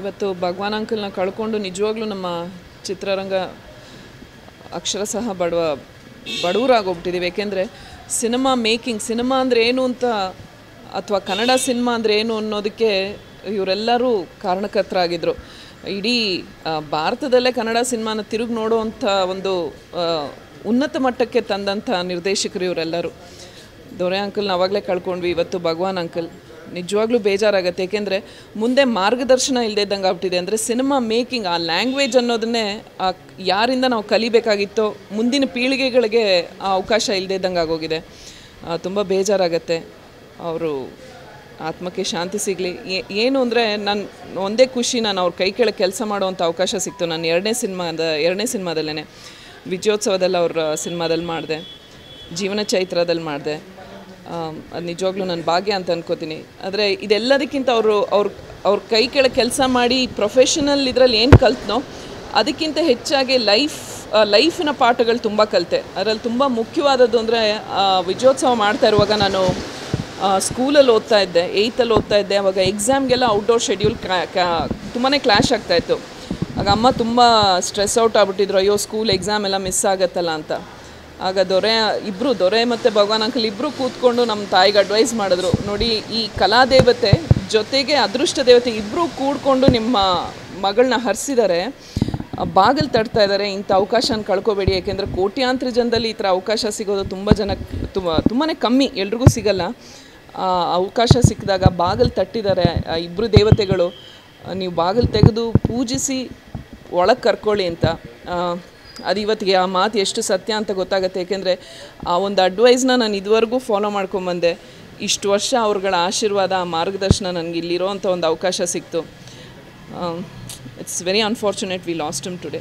ಇವತ್ತು ಭಗವಾನ್ ಅಂಕಲ್ನ ಕಳ್ಕೊಂಡು ನಿಜವಾಗ್ಲೂ ನಮ್ಮ ಚಿತ್ರರಂಗ ಅಕ್ಷರಶಃ ಬಡವ ಬಡವರಾಗೋಗ್ಬಿಟ್ಟಿದ್ದೀವಿ ಏಕೆಂದರೆ ಸಿನಿಮಾ ಮೇಕಿಂಗ್, ಸಿನಿಮಾ ಅಂದರೆ ಏನು ಅಂತ ಅಥವಾ ಕನ್ನಡ ಸಿನಿಮಾ ಅಂದರೆ ಏನು ಅನ್ನೋದಕ್ಕೆ ಇವರೆಲ್ಲರೂ ಕಾರಣಕರ್ತರಾಗಿದ್ದರು ಇಡೀ ಭಾರತದಲ್ಲೇ ಕನ್ನಡ ಸಿನಿಮಾನ ತಿರುಗಿ ನೋಡುವಂಥ ಒಂದು ಉನ್ನತ ಮಟ್ಟಕ್ಕೆ ತಂದಂಥ ನಿರ್ದೇಶಕರು ಇವರೆಲ್ಲರೂ. ದೊರೆ ಅಂಕಲ್ನ ಆವಾಗಲೇ ಕಳ್ಕೊಂಡ್ವಿ, ಇವತ್ತು ಭಗವಾನ್ ಅಂಕಲ್. ನಿಜವಾಗ್ಲೂ ಬೇಜಾರಾಗುತ್ತೆ. ಏಕೆಂದರೆ ಮುಂದೆ ಮಾರ್ಗದರ್ಶನ ಇಲ್ಲದೆ ಇದ್ದಂಗೆ ಆಗ್ಬಿಟ್ಟಿದೆ. ಅಂದರೆ ಸಿನಿಮಾ ಮೇಕಿಂಗ್, ಆ ಲ್ಯಾಂಗ್ವೇಜ್ ಅನ್ನೋದನ್ನೇ ಯಾರಿಂದ ನಾವು ಕಲಿಬೇಕಾಗಿತ್ತೋ, ಮುಂದಿನ ಪೀಳಿಗೆಗಳಿಗೆ ಆ ಅವಕಾಶ ಇಲ್ಲದೆ ಇದ್ದಂಗೆ ಆಗೋಗಿದೆ. ತುಂಬ ಬೇಜಾರಾಗತ್ತೆ. ಅವರು ಆತ್ಮಕ್ಕೆ ಶಾಂತಿ ಸಿಗಲಿ. ಏನು ಅಂದರೆ ನಾನು ಒಂದೇ ಖುಷಿ ನಾನು ಅವ್ರ ಕೈ ಕೆಳಗೆ ಕೆಲಸ ಮಾಡುವಂಥ ಅವಕಾಶ ಸಿಕ್ತು. ನಾನು ಎರಡನೇ ಸಿನಿಮಾದ, ಎರಡನೇ ಸಿನಿಮಾದಲ್ಲೇ ವಿಜಯೋತ್ಸವದಲ್ಲಿ ಅವ್ರ ಸಿನಿಮಾದಲ್ಲಿ ಮಾಡಿದೆ. ಜೀವನ ಚೈತ್ರದಲ್ಲಿ ಮಾಡಿದೆ. ಅದು ನಿಜವಾಗ್ಲೂ ನನ್ನ ಭಾಗ್ಯ ಅಂತ ಅನ್ಕೋತೀನಿ. ಆದರೆ ಇದೆಲ್ಲದಕ್ಕಿಂತ ಅವರು, ಅವ್ರ ಅವ್ರ ಕೈ ಕೆಳಗೆ ಕೆಲಸ ಮಾಡಿ ಪ್ರೊಫೆಷನಲ್ ಇದರಲ್ಲಿ ಏನು ಕಲ್ತ್ನೋ, ಅದಕ್ಕಿಂತ ಹೆಚ್ಚಾಗಿ ಲೈಫ್ ಲೈಫಿನ ಪಾಠಗಳು ತುಂಬ ಕಲಿತೆ. ಅದರಲ್ಲಿ ತುಂಬ ಮುಖ್ಯವಾದದ್ದು ಅಂದರೆ ವಿಜಯೋತ್ಸವ ಮಾಡ್ತಾ ಇರುವಾಗ ನಾನು ಸ್ಕೂಲಲ್ಲಿ ಓದ್ತಾ ಇದ್ದೆ ಏಯ್ತಲ್ಲಿ ಓದ್ತಾ ಇದ್ದೆ. ಅವಾಗ ಎಕ್ಸಾಮ್ಗೆಲ್ಲ ಔಟ್ಡೋರ್ ಶೆಡ್ಯೂಲ್ ತುಂಬಾ ಕ್ಲ್ಯಾಶ್ ಆಗ್ತಾಯಿತ್ತು ಆಗ ಅಮ್ಮ ತುಂಬ ಸ್ಟ್ರೆಸ್ ಔಟ್ ಆಗ್ಬಿಟ್ಟಿದ್ರು, ಅಯ್ಯೋ ಸ್ಕೂಲ್ ಎಕ್ಸಾಮ್ ಎಲ್ಲ ಮಿಸ್ ಆಗತ್ತಲ್ಲ ಅಂತ. ಆಗ ದೊರೆ ಇಬ್ಬರು ದೊರೆ ಮತ್ತು ಭಗವಾನ್ ಅಂಕಲ್ ಇಬ್ಬರು ಕೂತ್ಕೊಂಡು ನಮ್ಮ ತಾಯಿಗೆ ಅಡ್ವೈಸ್ ಮಾಡಿದ್ರು. ನೋಡಿ, ಈ ಕಲಾದೇವತೆ ಜೊತೆಗೆ ಅದೃಷ್ಟ ದೇವತೆ ಇಬ್ಬರು ಕೂಡ್ಕೊಂಡು ನಿಮ್ಮ ಮಗಳನ್ನ ಹರಿಸಿದ್ದಾರೆ ಬಾಗಿಲು ತಡ್ತಾ ಇದ್ದಾರೆ ಇಂಥ ಅವಕಾಶನ ಕಳ್ಕೊಬೇಡಿ. ಯಾಕೆಂದರೆ ಕೋಟ್ಯಾಂತರ ಜನದಲ್ಲಿ ಈ ಥರ ಅವಕಾಶ ಸಿಗೋದು ತುಂಬ ಜನಕ್ಕೆ ತುಂಬ ತುಂಬಾ ಕಮ್ಮಿ, ಎಲ್ರಿಗೂ ಸಿಗಲ್ಲ. ಅವಕಾಶ ಸಿಕ್ಕಿದಾಗ ಬಾಗಿಲು ತಟ್ಟಿದ್ದಾರೆ ಇಬ್ಬರು ದೇವತೆಗಳು. ನೀವು ಬಾಗಿಲು ತೆಗೆದು ಪೂಜಿಸಿ, ಒಳಗೆ ಕರ್ಕೊಳ್ಳಿ ಅಂತ. ಅದು ಇವತ್ತಿಗೆ ಆ ಮಾತು ಎಷ್ಟು ಸತ್ಯ ಅಂತ ಗೊತ್ತಾಗುತ್ತೆ. ಏಕೆಂದರೆ ಆ ಒಂದು ಅಡ್ವೈಸ್ನ ನಾನು ಇದುವರೆಗೂ ಫಾಲೋ ಮಾಡ್ಕೊಂಬಂದೆ. ಇಷ್ಟು ವರ್ಷ ಅವ್ರುಗಳ ಆಶೀರ್ವಾದ, ಆ ಮಾರ್ಗದರ್ಶನ ನನಗೆ ಇಲ್ಲಿರೋ ಅಂಥ ಒಂದು ಅವಕಾಶ ಸಿಕ್ತು. It's very unfortunate we lost him today